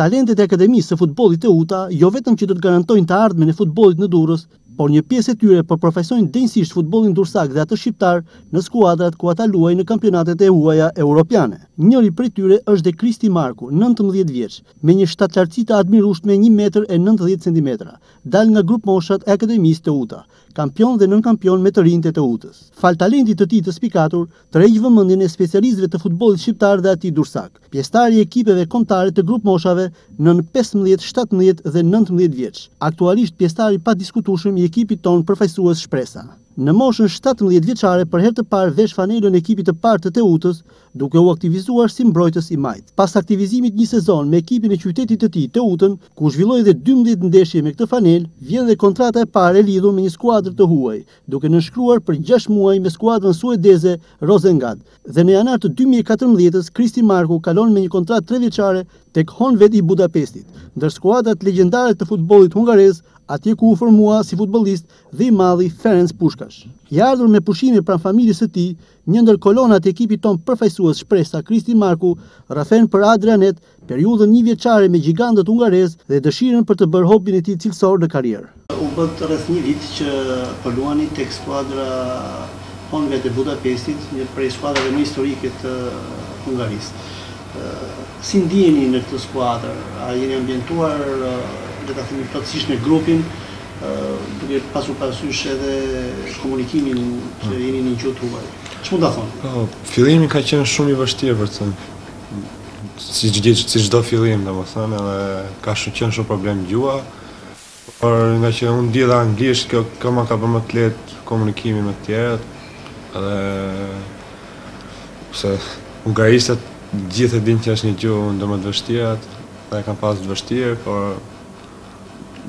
Talentet e Akademisë së Futbollit Teuta jo vetëm që do të garantojnë të ardhmen e futbollit në Durrës, por një pjesë e tyre po përfaqësojnë denjësisht futbollin durrsak dhe atë shqiptar në skuadrat ku ata luajnë në kampionatet e huaja europiane. Njëri prej tyre është dhe Kristi Marku, nëntëmbëdhjetë vjeç, me një shtatlartësi të admirueshme një metër e nëntëdhjetë centimetra, dalë nga grupmoshat e Akademisë Teuta, kampion dhe nënkampion me të rinjtë e Teutës. Falë talentit të tij të spikatur, tërheq vëmendjen e specialistëve të futbollit shqiptar dhe atij durrsak, pjesëtar i ekipeve kombëtare të grupmoshave nën pesëmbëdhjetë, shtatëmbëdhjetë dhe nëntëmbëdhjetë vjeç, aktualisht pjesëtar i padiskutueshëm i ekipit tonë përfaqësues Shpresa. Në moshën shtatëmbëdhjetë vjeçare për herë të parë vesh fanelën e ekipit të parë të Teutës, duke u aktivizuar si mbrojtës i majtë. Pas aktivizimit një sezon me ekipin e qytetit të tij, Teutën, ku zhvilloi dhe dymbëdhjetë ndeshje me këtë fanelë, vjen dhe kontrata e parë e lidhur me një skuadër të huaj, duke nënshkruar për gjashtë muaj me skuadrën suedeze Rosengard dhe në janar të dy mijë e katërmbëdhjetës Kristi Marku kalon me një kontratë tre vjeçare tek Honved i Budapestit, ndër skuadrat legjendare të futbollit hungarez, atje ku u formua si futbollist dhe i madhi Ferenc Pushkash. I ardhur me pushime pranë familjes së tij, Një ndër kolonat e ekipit tonë përfaqësues Shpresa Kristi Marku rrëfen për Adrianet periudhën një vjeçare me gjigantët hungarezë dhe dëshirën për të bërë hopin e tij cilësor në karrierë. U bë rreth një vit që po luani tek skuadra Honved e Budapestit, një prej skuadrave më historike të Hungarisë. Si ndiheni në këtë skuadër? A jeni ambientuar, le ta themi, plotësisht me grupin, duke pasur parasysh edhe komunikimin që jeni në gjuhë të huaj? Ç'mund të thoni? Po, fillimi ka qenë shumë i vështirë për të thënë si çdo fillim, domethënë edhe ka qenë shumë problem gjuha. Por ngaqë unë di dhe anglisht, kjo, kjo ma ka bërë më të lehtë komunikimin me të tjerët. Edhe se hungarishten të gjithë e dinë që është një gjuhë ndër më të vështirat dhe e kam pas të vështirë, por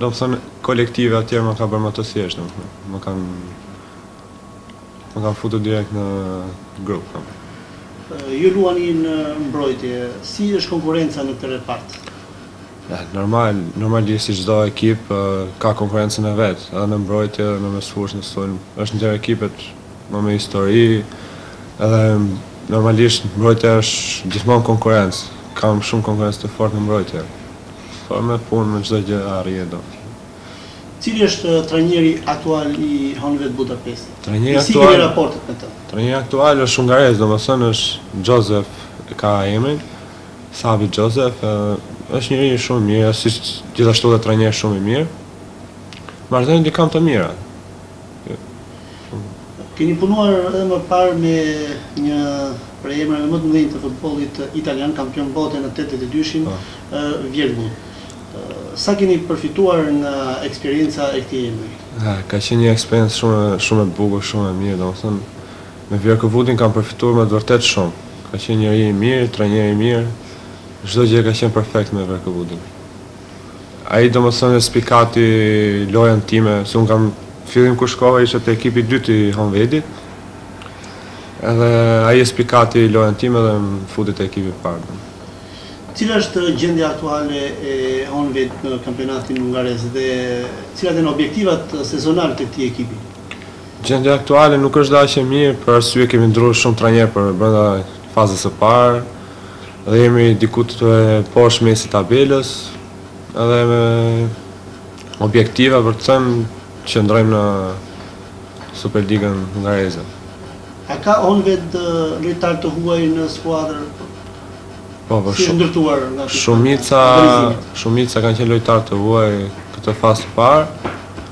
domethënë kolektivi atje më ka bërë më të thjeshtë, domethënë. Më kanë më kanë futur direkt në grup. Kam. Ju luani në mbrojtje, si është konkurrenca në këtë repart? Normal, normalisht si çdo ekip ka konkurrencën e vet, edhe në mbrojtje edhe në mesfushë në sulm. Është ndër ekipet më me histori edhe normalisht mbrojtja është gjithmonë konkurrencë. Kam shumë konkurrencë të fortë në mbrojtje. Po me punë me çdo gjë arrihet domethënë. Cili është trajneri aktual i Honved Budapestit? Trajneri aktual. Si keni raportet me të? Trajneri aktual është hungarez, domethënë është Jozef e ka emrin. Xavi Joseph është njeri shumë i mirë, si gjithashtu dhe trajner shumë i mirë. Marrëdhëniet i kam të mira. Keni punuar edhe më parë me një prej emrave më të mëdhenj të futbollit italian, kampion bote në tetëdhjetë e dyshin, po. Vjerkovud. Sa keni përfituar nga eksperienca e këtij emri? Ka qenë një eksperiencë shumë shumë e bukur, shumë e mirë, domethënë Me Vjerkovudin kam përfituar me të vërtetë shumë. Ka qenë njeri i mirë, trajner i mirë, çdo gjë ka qenë perfekt me Vjerkovudin. Ai domethënë e spikati lojën time, se unë në fillim kur shkova isha te ekipi i dytë i Honvedit. Edhe ai e spikati lojën time dhe më futi te ekipi i parë. Cila është gjendja aktuale e Honvedit në kampionatin hungarez dhe cilat janë objektivat sezonalë të këtij ekipi? Gjendja aktuale nuk është dhe aq e mirë, për arsye kemi ndërruar shumë trajnerë përbrenda fazës së parë dhe jemi diku poshtë mesit të tabelës edhe me objektiva për të thënë qëndrojmë në Superligën Hungareze. A ka Honvedi lojtarë të huaj në skuadrë? Po, po, është i ndërtuar nga shumica, shumica kanë qenë lojtarë të huaj këtë fazë të parë.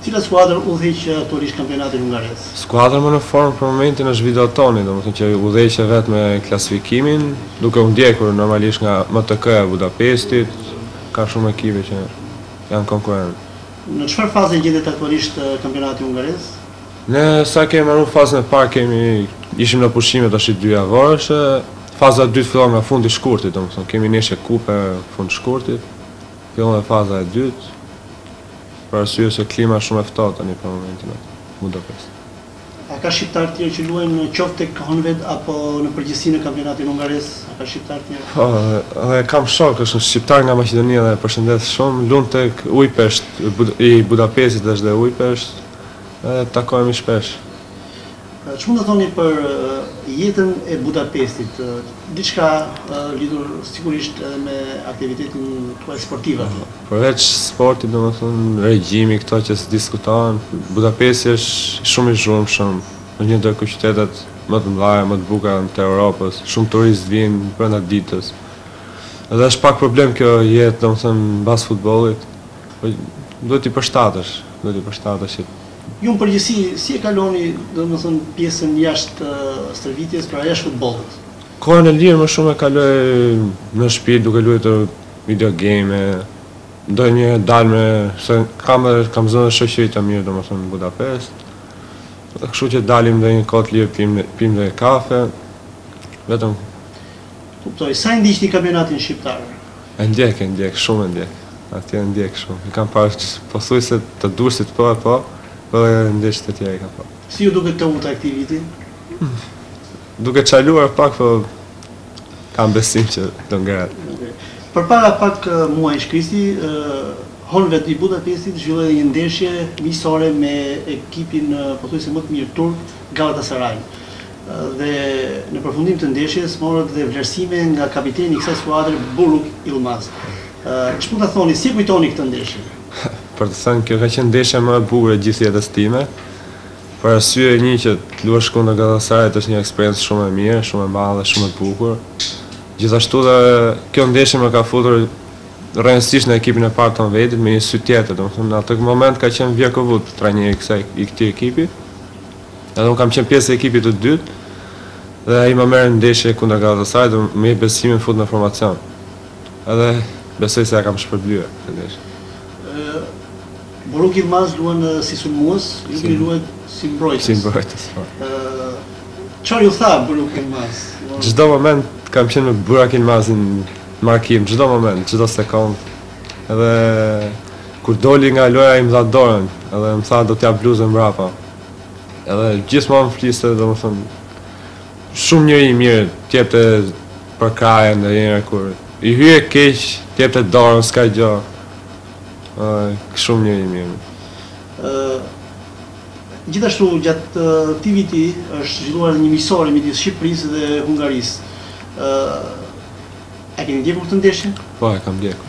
Cila skuadër udhëheq aktualisht kampionatin hungarez? Skuadra më në formë për momentin është Videotoni, domethënë që udhëheq e vetme klasifikimin, duke u ndjekur normalisht nga MTK-ja e Budapestit, ka shumë ekipe që janë konkurrentë. Në çfarë faze gjendet aktualisht kampionati hungarez? Ne sa kemi mbaruar fazën e parë kemi ishim në pushime tash dy javë, faza e dytë fillon nga fundi i shkurtit, domethënë kemi ndeshje kupe fund shkurtit, Fillon dhe faza e dytë, për arsye se klima është shumë e ftohtë tani për momentin në Budapest. A ka shqiptarë të tjerë që luajnë qoftë tek Honved apo në përgjithësi në kampionatin hungarez? A ka shqiptarë të tjerë? Po, e kam shok, është një shqiptar nga Maqedonia dhe e përshëndes shumë. Lun tek Ujpeshti i Budapestit, është te Ujpesht. Dhe takohemi shpesh. Ç'mund të thoni për jetën e Budapestit, diçka lidhur sigurisht edhe me aktivitetin tuaj sportiv atje? Përveç sportit, domethënë regjimi këto që s'diskutohen, Budapesti është shumë i zhurmshëm, është një ndër kryeqytetet më të mëdha, më të bukura të Evropës, shumë turistë vijnë brenda ditës. Edhe është pak problem kjo jetë, domethënë mbas futbollit, po duhet t'i përshtatesh, duhet t'i përshtatesh që Ju në përgjithësi si e kaloni domethënë pjesën jashtë stërvitjes, pra jashtë futbollit? Kohën e lirë më shumë e kaloj në shtëpi duke luajtur video game, ndonjë dalme, se kam edhe kam zënë shoqëri të mirë domethënë në Budapest. Kështu që dalim ndonjë kohë të lirë pimë pimë ndonjë kafe, vetëm Kuptoj. Sa e ndiqni kampionatin shqiptar? E ndjek, e ndjek, shumë e ndjek. Atje e ndjek shumë. I kam parë pothuajse të Durrësit po e po, po edhe ndeshjet e tjera i kam parë. Si ju duket Teuta këtij viti? Duke çaluar pak, po kam besim që do ngrehet. Okej. Përpara pak muajsh Kristi, Honvedi i Budapestit zhvilloi edhe një ndeshje miqësore me ekipin pothuajse më të mirë turk, Gallatasaray-n. dhe në përfundim të ndeshjes morët dhe vlerësime nga kapiteni i kësaj skuadre Burak Yilmaz. Ç'mund të thoni, si e kujtoni këtë ndeshje? Për të thënë, kjo ka qenë ndeshja më e bukur e gjithë jetës time. Për arsye një që të luash kundër Gallatasarayt është një eksperiencë shumë e mirë, shumë e madhe, shumë e bukur. Gjithashtu dhe kjo ndeshje më ka futur rrënjësisht në ekipin e parë të Honvedit me një sy tjetër, domethënë në atë moment ka qenë Vierchowod trajneri i kësaj i këtij ekipi. Edhe unë kam qenë pjesë e ekipit të dytë dhe ai më merr në ndeshje kundër Galatasarayt dhe më jep besimin, më fut në formacion. Edhe besoj se ia kam shpërblyer këtë ndeshje. Burak Yilmaz luan si sulmues, ju keni luajt si mbrojtës. Si mbrojtës, po. Çfarë ju tha Burak Yilmaz? Çdo moment kam qenë me Burak Yilmazin në markim, çdo moment, çdo sekond. Edhe kur doli nga loja ai më dha dorën, edhe më tha do ta jap bluzën mbrapa. Edhe gjithmonë fliste, domethënë, shumë njeri i mirë, të jepte kurajën njëherë kur i hyje keq, të jepte dorën, s'ka gjo, shumë njeri i mirë. Gjithashtu, gjatë këtij viti, është zhvilluar një miqësore midis Shqipërisë dhe Hungarisë. E keni ndjekur këtë ndeshje? Po, e kam ndjekur.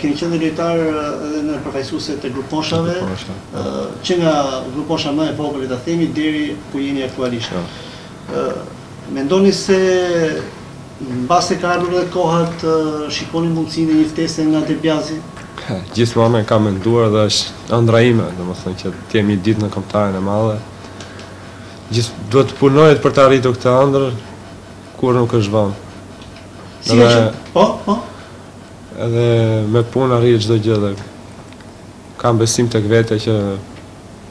Keni qenë dhe lojtar edhe në përfaqësuese të grupmoshave, që nga grupmosha më e vogël le ta themi deri ku jeni aktualisht. Mendoni se mbase ka ardhur edhe koha të shikoni mundësinë e një ftese nga De Biazi? Gjithmonë e kam menduar dhe është ëndrra ime, domethënë që të jem një ditë në Kombëtaren e Madhe. Duhet të punohet për të arritur këtë ëndrrë, kurrë nuk është vonë. Po, po. Edhe me punë arrihet çdo gjë dhe kam besim tek vetja që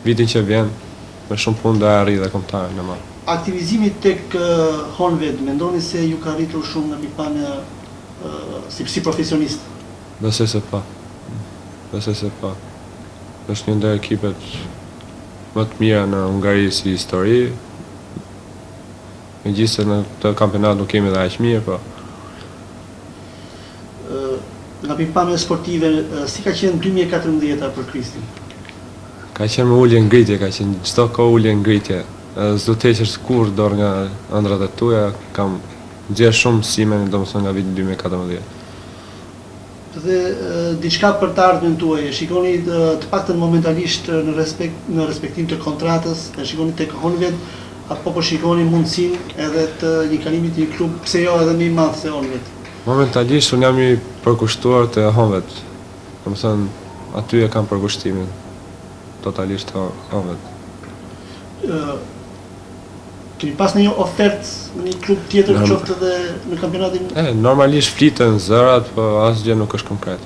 vitin që vjen me shumë punë do ta arrij dhe kombëtaren e madhe. Aktivizimi tek Honvéd mendoni se ju ka rritur shumë në pikëpamjen si profesionist? Besoj se po. Besoj se po. Është një ndër ekipet më të mira në Hungari si histori. Megjithëse në këtë kampionat nuk jemi dhe aq mirë, po. Nga pikëpamja sportive, si ka qenë dy mijë e katërmbëdhjeta për Kristin? Ka qenë me ulje ngritje, ka qenë çdo kohë ulje ngritje. S'do të heqësh kurrë dorë nga ëndrrat e tua, kam nxjerrë shumë mësime, domethënë nga viti dy mijë e katërmbëdhjetë. Dhe diçka për të ardhmen tuaj e shikoni të paktën momentalisht në respekt në respektim të kontratës, e shikoni tek Honved apo po shikoni mundësinë edhe të një kalimi te një klub pse jo edhe më i madh se Honved? Momentalisht unë jam i përkushtuar te Honved, domethënë aty e kam përkushtimin totalisht te Honved. Keni pas ndonjë ofertë në një klub tjetër Norm... qoftë edhe në kampionatin? E, normalisht fliten zërat, po asgjë nuk është konkret.